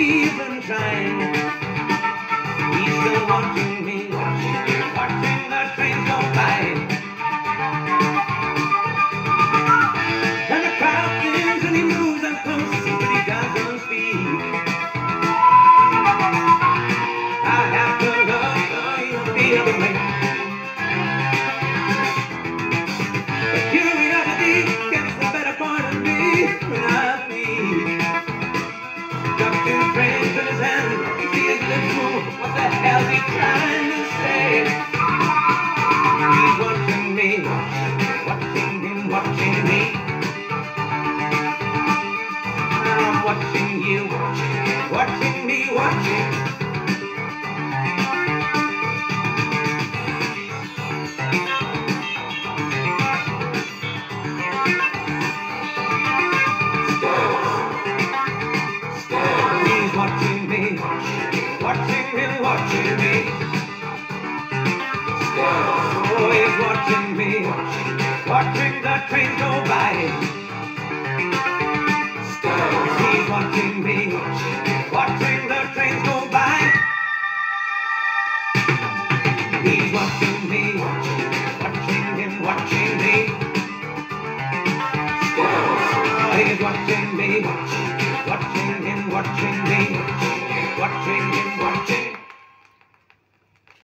even time. He's still watching. watching him, watching me. Still always watching me, watching the trains go by. Still he's watching me, watching the trains go by. He's watching me, watching him, watching me. Still he's watching me, watching him, watching me.